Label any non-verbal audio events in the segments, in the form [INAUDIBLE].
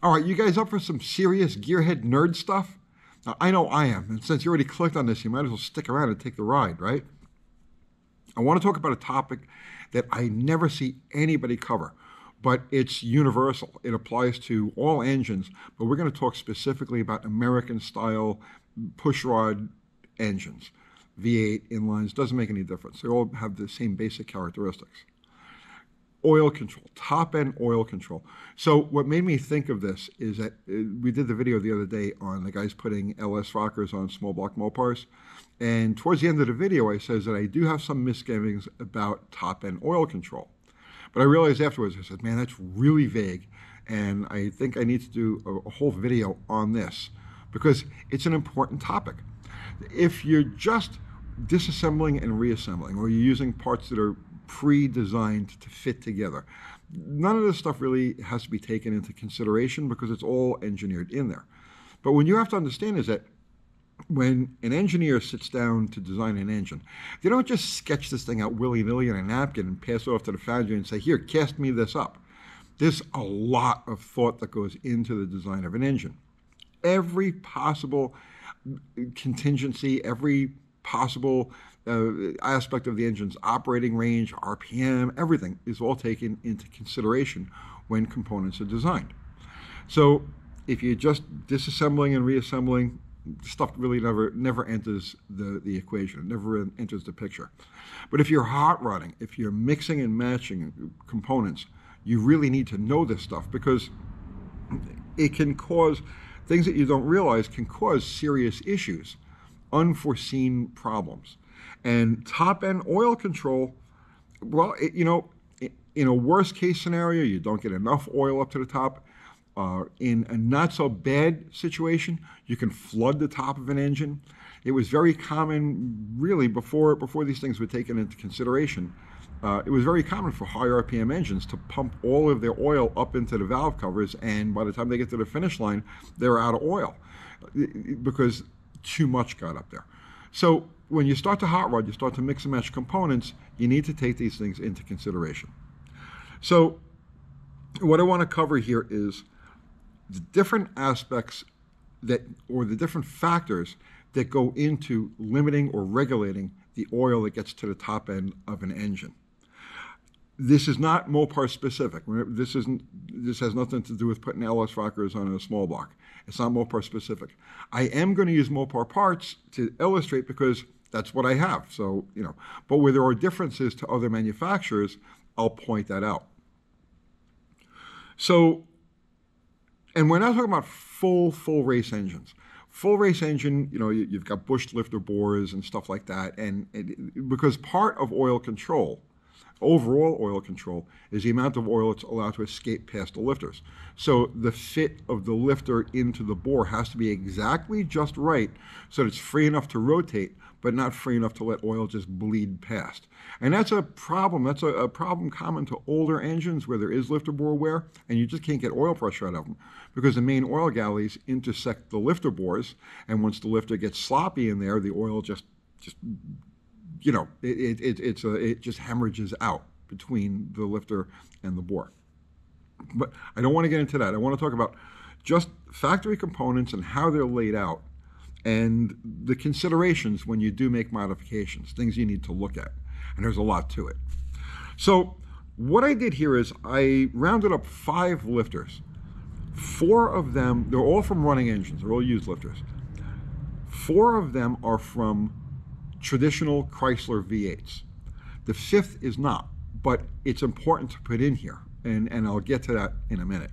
All right, you guys up for some serious gearhead nerd stuff? Now, I know I am, and since you already clicked on this, you might as well stick around and take the ride, right? I want to talk about a topic that I never see anybody cover, but it's universal. It applies to all engines, but we're going to talk specifically about American style pushrod engines. V8 inlines doesn't make any difference. They all have the same basic characteristics oil control, top end oil control. So what made me think of this is that uh, we did the video the other day on the guys putting LS rockers on small block Mopars. And towards the end of the video, I says that I do have some misgivings about top end oil control. But I realized afterwards, I said, man, that's really vague. And I think I need to do a, a whole video on this because it's an important topic. If you're just disassembling and reassembling, or you're using parts that are pre-designed to fit together. None of this stuff really has to be taken into consideration because it's all engineered in there. But when you have to understand is that when an engineer sits down to design an engine, they don't just sketch this thing out willy-nilly on a napkin and pass it off to the foundry and say, here, cast me this up. There's a lot of thought that goes into the design of an engine. Every possible contingency, every possible uh, aspect of the engine's operating range, RPM, everything is all taken into consideration when components are designed. So if you're just disassembling and reassembling, stuff really never never enters the, the equation, never enters the picture. But if you're hot rodding, if you're mixing and matching components, you really need to know this stuff because it can cause things that you don't realize can cause serious issues, unforeseen problems. And top end oil control, well, it, you know, in a worst case scenario, you don't get enough oil up to the top. Uh, in a not so bad situation, you can flood the top of an engine. It was very common, really, before before these things were taken into consideration. Uh, it was very common for high RPM engines to pump all of their oil up into the valve covers, and by the time they get to the finish line, they're out of oil because too much got up there. So when you start to hot rod, you start to mix and match components, you need to take these things into consideration. So what I want to cover here is the different aspects that, or the different factors that go into limiting or regulating the oil that gets to the top end of an engine. This is not Mopar specific. This isn't. This has nothing to do with putting LS rockers on a small block. It's not Mopar specific. I am going to use Mopar parts to illustrate because that's what I have. So, you know, but where there are differences to other manufacturers, I'll point that out. So, and we're not talking about full, full race engines. Full race engine, you know, you, have got bush lifter bores and stuff like that. And, and because part of oil control overall oil control is the amount of oil that's allowed to escape past the lifters. So the fit of the lifter into the bore has to be exactly just right so that it's free enough to rotate, but not free enough to let oil just bleed past. And that's a problem. That's a, a problem common to older engines where there is lifter bore wear, and you just can't get oil pressure out of them because the main oil galleys intersect the lifter bores, and once the lifter gets sloppy in there, the oil just just you know, it, it, it's a, it just hemorrhages out between the lifter and the bore. But I don't want to get into that. I want to talk about just factory components and how they're laid out and the considerations when you do make modifications, things you need to look at. And there's a lot to it. So what I did here is I rounded up five lifters. Four of them, they're all from running engines, they're all used lifters. Four of them are from traditional Chrysler V8s. The fifth is not, but it's important to put in here, and, and I'll get to that in a minute.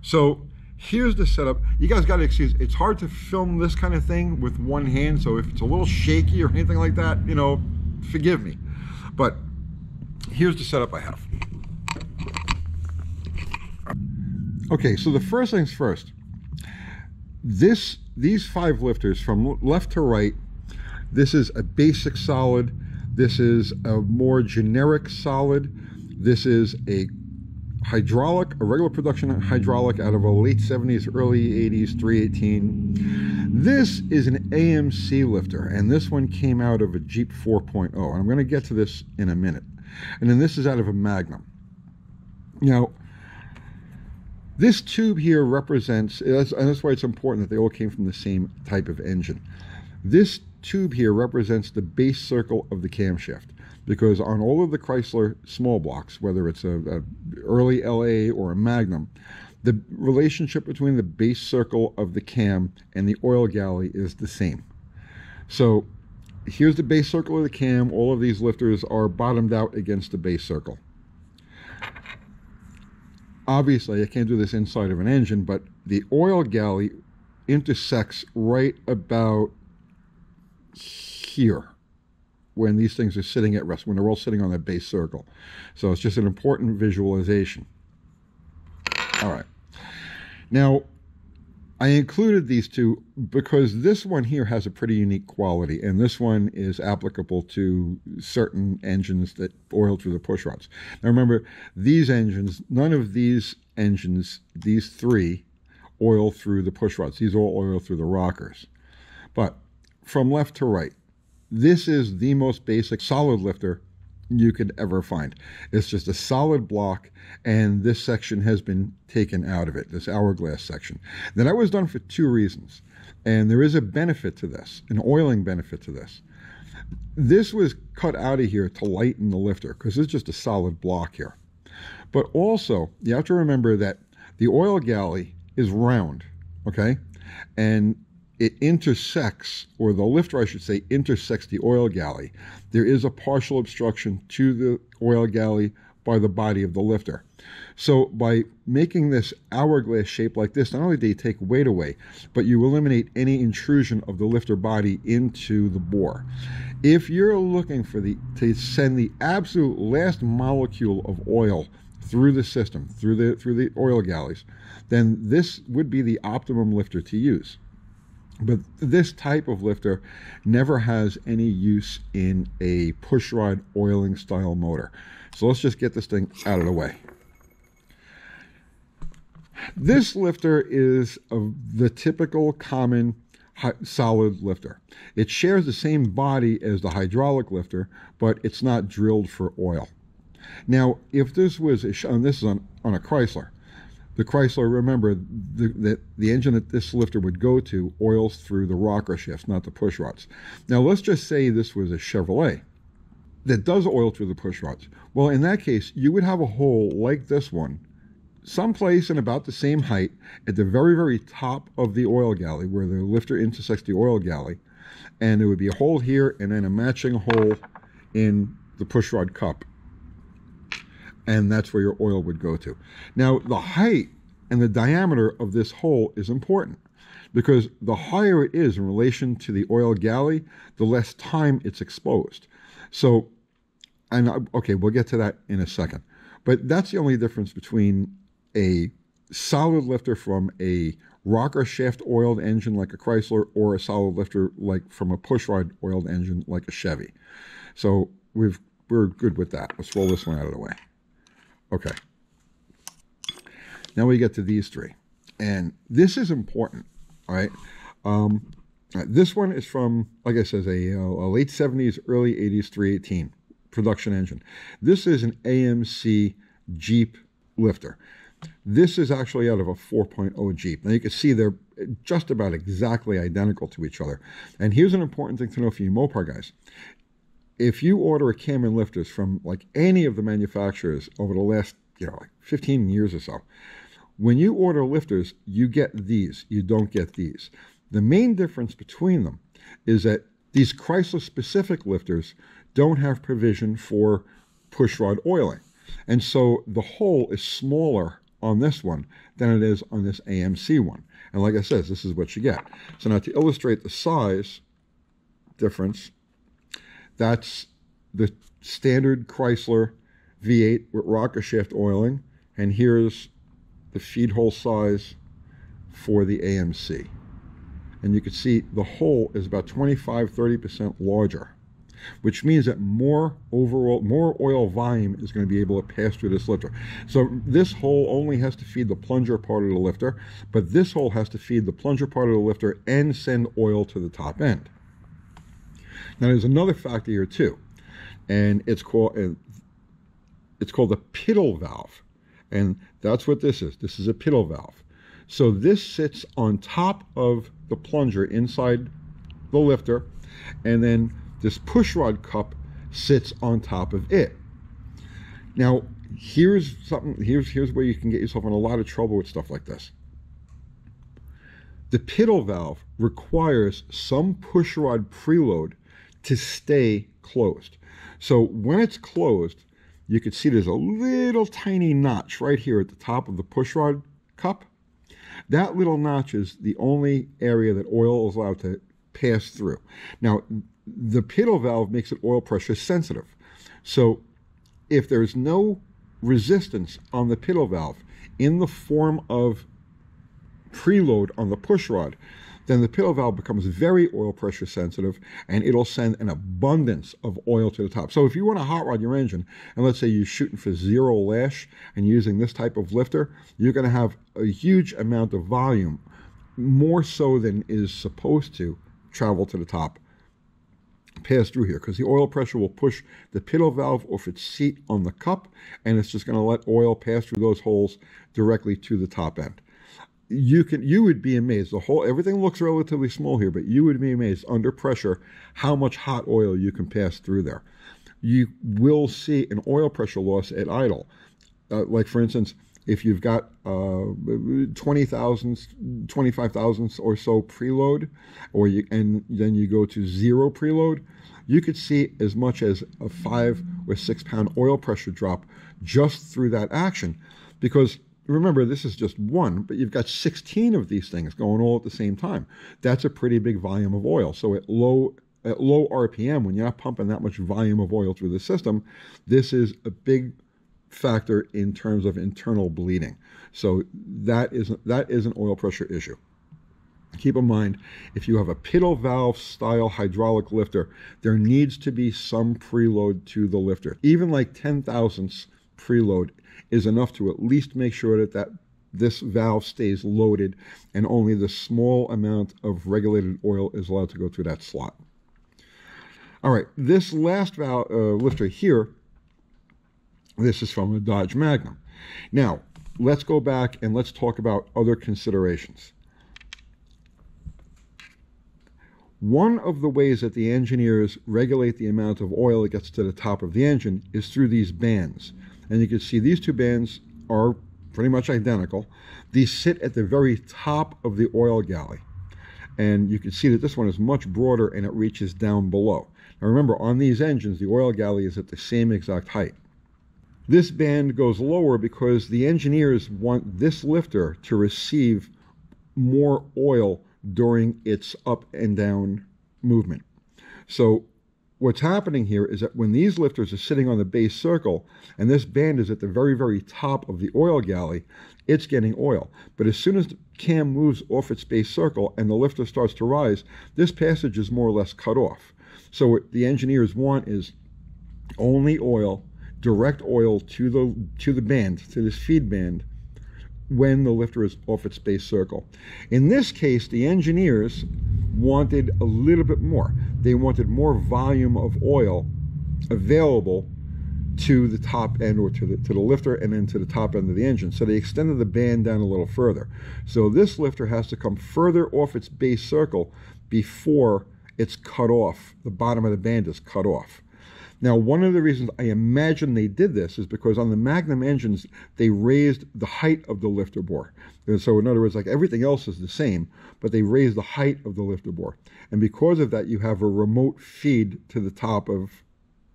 So here's the setup. You guys got to excuse, it's hard to film this kind of thing with one hand, so if it's a little shaky or anything like that, you know, forgive me. But here's the setup I have. Okay, so the first things first. This, these five lifters from left to right this is a basic solid. This is a more generic solid. This is a hydraulic, a regular production hydraulic out of a late 70s, early 80s 318. This is an AMC lifter, and this one came out of a Jeep 4.0. And I'm going to get to this in a minute. And then this is out of a Magnum. Now, This tube here represents, and that's why it's important that they all came from the same type of engine. This tube here represents the base circle of the camshaft because on all of the Chrysler small blocks, whether it's a, a, early LA or a Magnum, the relationship between the base circle of the cam and the oil galley is the same. So here's the base circle of the cam. All of these lifters are bottomed out against the base circle. Obviously, I can't do this inside of an engine, but the oil galley intersects right about here when these things are sitting at rest, when they're all sitting on that base circle. So it's just an important visualization. All right. Now, I included these two because this one here has a pretty unique quality, and this one is applicable to certain engines that oil through the push rods. Now remember, these engines, none of these engines, these three, oil through the push rods. These all oil through the rockers. But from left to right, this is the most basic solid lifter you could ever find. It's just a solid block, and this section has been taken out of it, this hourglass section. Now, that was done for two reasons, and there is a benefit to this, an oiling benefit to this. This was cut out of here to lighten the lifter because it's just a solid block here. But also, you have to remember that the oil galley is round, okay? And it intersects, or the lifter, I should say, intersects the oil galley. There is a partial obstruction to the oil galley by the body of the lifter. So by making this hourglass shape like this, not only do you take weight away, but you eliminate any intrusion of the lifter body into the bore. If you're looking for the to send the absolute last molecule of oil through the system, through the through the oil galleys, then this would be the optimum lifter to use. But this type of lifter never has any use in a pushrod oiling style motor. So let's just get this thing out of the way. This lifter is the typical common solid lifter. It shares the same body as the hydraulic lifter, but it's not drilled for oil. Now, if this was, a, and this is on, on a Chrysler, the Chrysler, remember, the, the, the, engine that this lifter would go to oils through the rocker shafts, not the push rods. Now, let's just say this was a Chevrolet that does oil through the push rods. Well, in that case, you would have a hole like this one, someplace in about the same height at the very, very top of the oil galley where the lifter intersects the oil galley. And there would be a hole here and then a matching hole in the push rod cup and that's where your oil would go to. Now, the height and the diameter of this hole is important because the higher it is in relation to the oil galley, the less time it's exposed. So, and okay, we'll get to that in a second. But that's the only difference between a solid lifter from a rocker shaft oiled engine like a Chrysler or a solid lifter like from a pushrod oiled engine like a Chevy. So we've we're good with that. Let's roll this one out of the way. Okay. Now we get to these three. And this is important, all right? Um, this one is from, like I says, a, a late 70s, early 80s 318 production engine. This is an AMC Jeep lifter. This is actually out of a 4.0 Jeep. Now you can see they're just about exactly identical to each other. And here's an important thing to know for you Mopar guys if you order a cam and lifters from like any of the manufacturers over the last, you know, like 15 years or so, when you order lifters, you get these. You don't get these. The main difference between them is that these Chrysler specific lifters don't have provision for pushrod oiling. And so the hole is smaller on this one than it is on this AMC one. And like I said, this is what you get. So now to illustrate the size difference, that's the standard Chrysler V8 with rocker shaft oiling. And here's the feed hole size for the AMC. And you can see the hole is about 25, 30% larger, which means that more overall, more oil volume is going to be able to pass through this lifter. So this hole only has to feed the plunger part of the lifter, but this hole has to feed the plunger part of the lifter and send oil to the top end. Now there's another factor here too, and it's called it's called the pitot valve, And that's what this is. This is a pitot valve. So this sits on top of the plunger inside the lifter, and then this push rod cup sits on top of it. Now, here's something, here's, here's where you can get yourself in a lot of trouble with stuff like this. The pitot valve requires some push rod preload to stay closed. So when it's closed, you can see there's a little tiny notch right here at the top of the pushrod cup. That little notch is the only area that oil is allowed to pass through. Now, the pitot valve makes it oil pressure sensitive. So if there's no resistance on the pitot valve in the form of preload on the push rod, then the pitot valve becomes very oil pressure sensitive and it'll send an abundance of oil to the top. So if you want to hot rod your engine, and let's say you're shooting for zero lash and using this type of lifter, you're going to have a huge amount of volume, more so than is supposed to travel to the top pass through here because the oil pressure will push the pitot valve off its seat on the cup and it's just going to let oil pass through those holes directly to the top end you can you would be amazed. The whole everything looks relatively small here but you would be amazed under pressure how much hot oil you can pass through there. You will see an oil pressure loss at idle. Uh, like for instance if you've got uh, 20,000 25,000 or so preload or you and then you go to zero preload you could see as much as a 5 or 6 pound oil pressure drop just through that action. Because remember this is just one, but you've got 16 of these things going all at the same time. That's a pretty big volume of oil. So at low at low RPM, when you're not pumping that much volume of oil through the system, this is a big factor in terms of internal bleeding. So that is that is an oil pressure issue. Keep in mind, if you have a pitot valve style hydraulic lifter, there needs to be some preload to the lifter. Even like 10 thousandths preload is enough to at least make sure that, that this valve stays loaded and only the small amount of regulated oil is allowed to go through that slot. All right, this last valve, uh, lifter here, this is from the Dodge Magnum. Now, let's go back and let's talk about other considerations. One of the ways that the engineers regulate the amount of oil that gets to the top of the engine is through these bands. And you can see these two bands are pretty much identical. These sit at the very top of the oil galley. And you can see that this one is much broader and it reaches down below. Now remember, on these engines, the oil galley is at the same exact height. This band goes lower because the engineers want this lifter to receive more oil during its up and down movement. So what's happening here is that when these lifters are sitting on the base circle and this band is at the very, very top of the oil galley, it's getting oil. But as soon as the cam moves off its base circle and the lifter starts to rise, this passage is more or less cut off. So what the engineers want is only oil, direct oil to the to the band, to this feed band, when the lifter is off its base circle. In this case, the engineers wanted a little bit more. They wanted more volume of oil available to the top end or to the, to the lifter and then to the top end of the engine. So they extended the band down a little further. So this lifter has to come further off its base circle before it's cut off. The bottom of the band is cut off. Now, one of the reasons I imagine they did this is because on the Magnum engines, they raised the height of the lifter bore. And so, in other words, like everything else is the same, but they raised the height of the lifter bore. And because of that, you have a remote feed to the top of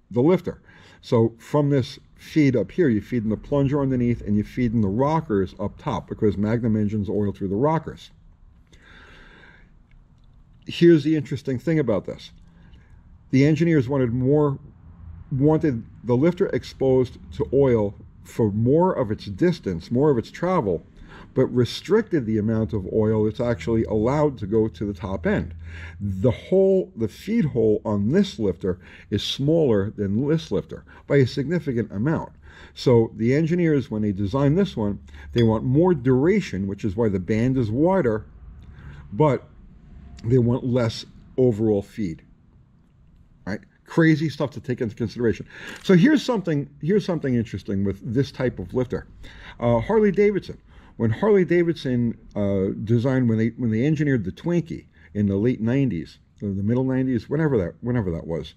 the lifter. So, from this feed up here, you feed in the plunger underneath and you feed in the rockers up top because Magnum engines oil through the rockers. Here's the interesting thing about this the engineers wanted more wanted the lifter exposed to oil for more of its distance, more of its travel, but restricted the amount of oil that's actually allowed to go to the top end. The hole, the feed hole on this lifter is smaller than this lifter by a significant amount. So the engineers, when they design this one, they want more duration, which is why the band is wider, but they want less overall feed? Crazy stuff to take into consideration. So here's something here's something interesting with this type of lifter. Uh, Harley Davidson. When Harley Davidson uh, designed when they when they engineered the Twinkie in the late 90s, the middle 90s, whenever that whenever that was,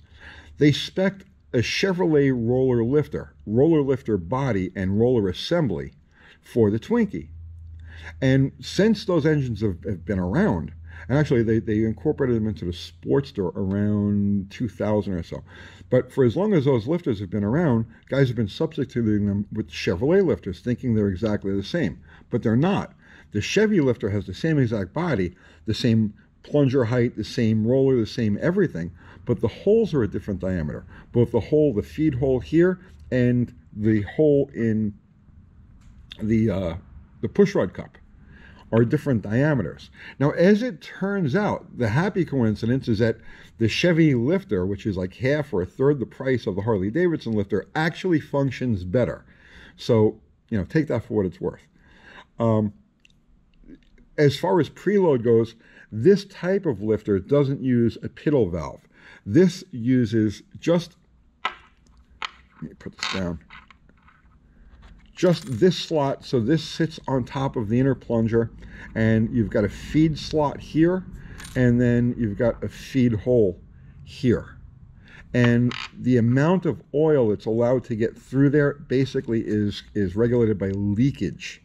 they spec'd a Chevrolet roller lifter, roller lifter body and roller assembly for the Twinkie. And since those engines have, have been around, and actually they, they incorporated them into the Sportster around 2000 or so. But for as long as those lifters have been around, guys have been substituting them with Chevrolet lifters, thinking they're exactly the same. But they're not. The Chevy lifter has the same exact body, the same plunger height, the same roller, the same everything, but the holes are a different diameter. Both the hole, the feed hole here, and the hole in the uh, the pushrod cup are different diameters. Now, as it turns out, the happy coincidence is that the Chevy lifter, which is like half or a third the price of the Harley Davidson lifter, actually functions better. So, you know, take that for what it's worth. Um, as far as preload goes, this type of lifter doesn't use a pitot valve. This uses just, let me put this down just this slot. So this sits on top of the inner plunger and you've got a feed slot here and then you've got a feed hole here. And the amount of oil that's allowed to get through there basically is, is regulated by leakage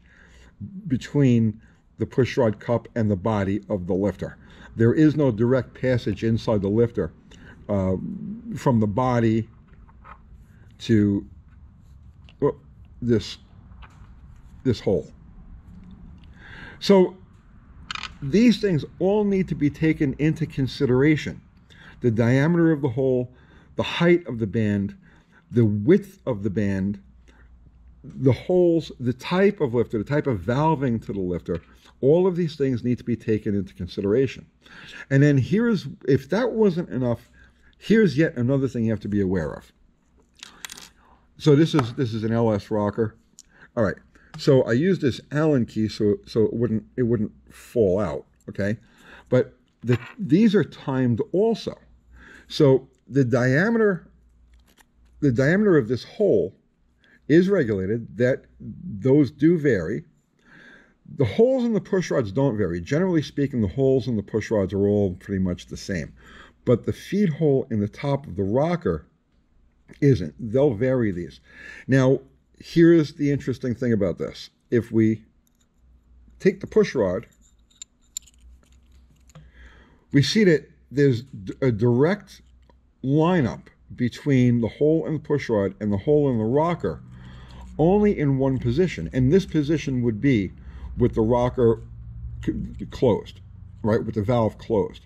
between the pushrod cup and the body of the lifter. There is no direct passage inside the lifter uh, from the body to this this hole. So these things all need to be taken into consideration. The diameter of the hole, the height of the band, the width of the band, the holes, the type of lifter, the type of valving to the lifter, all of these things need to be taken into consideration. And then here's, if that wasn't enough, here's yet another thing you have to be aware of. So this is this is an LS rocker. All right. So I used this Allen key so so it wouldn't it wouldn't fall out. Okay, but the, these are timed also. So the diameter the diameter of this hole is regulated. That those do vary. The holes in the push rods don't vary. Generally speaking, the holes in the push rods are all pretty much the same. But the feed hole in the top of the rocker isn't. They'll vary these. Now, here's the interesting thing about this. If we take the push rod, we see that there's a direct lineup between the hole in the push rod and the hole in the rocker only in one position. And this position would be with the rocker closed, right, with the valve closed.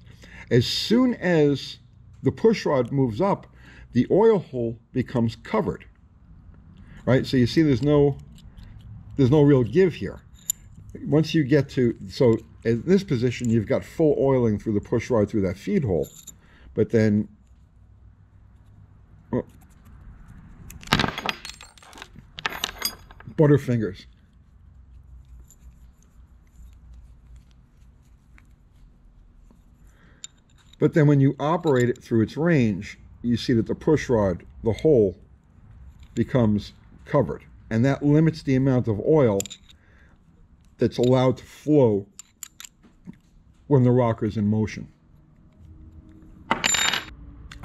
As soon as the push rod moves up, the oil hole becomes covered. Right? So you see there's no there's no real give here. Once you get to so in this position you've got full oiling through the push rod through that feed hole. But then oh, butterfingers. But then when you operate it through its range, you see that the push rod, the hole, becomes covered. And that limits the amount of oil that's allowed to flow when the rocker is in motion.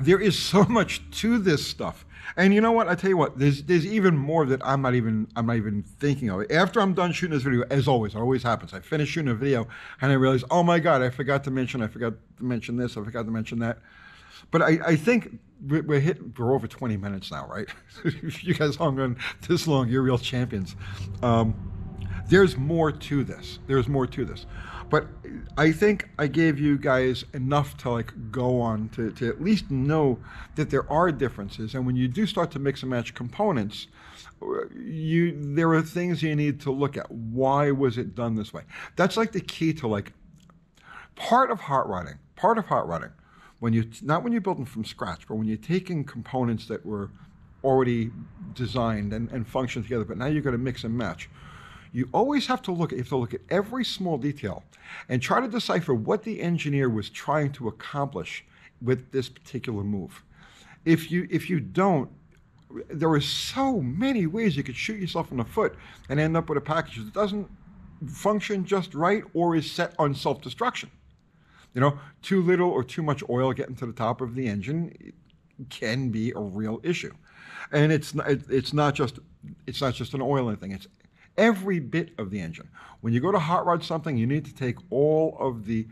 There is so [LAUGHS] much to this stuff. And you know what? I tell you what, there's there's even more that I'm not even I'm not even thinking of. After I'm done shooting this video, as always, it always happens. I finish shooting a video and I realize, oh my God, I forgot to mention, I forgot to mention this, I forgot to mention that. But I, I think we're hit, we're over 20 minutes now, right? [LAUGHS] you guys hung on this long, you're real champions. Um, there's more to this. There's more to this. But I think I gave you guys enough to like go on to, to at least know that there are differences. And when you do start to mix and match components, you there are things you need to look at. Why was it done this way? That's like the key to like part of hot rodding. Part of hot rodding when you not when you're building from scratch, but when you're taking components that were already designed and, and function together, but now you're going to mix and match. You always have to look. You have to look at every small detail and try to decipher what the engineer was trying to accomplish with this particular move. If you if you don't, there are so many ways you could shoot yourself in the foot and end up with a package that doesn't function just right or is set on self-destruction. You know, too little or too much oil getting to the top of the engine can be a real issue, and it's not, it's not just it's not just an oil thing. It's every bit of the engine. When you go to hot rod something, you need to take all of the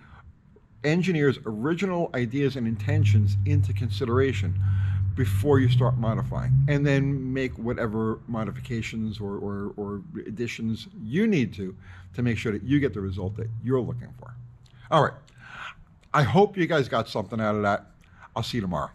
engineer's original ideas and intentions into consideration before you start modifying, and then make whatever modifications or, or, or additions you need to to make sure that you get the result that you're looking for. All right. I hope you guys got something out of that. I'll see you tomorrow.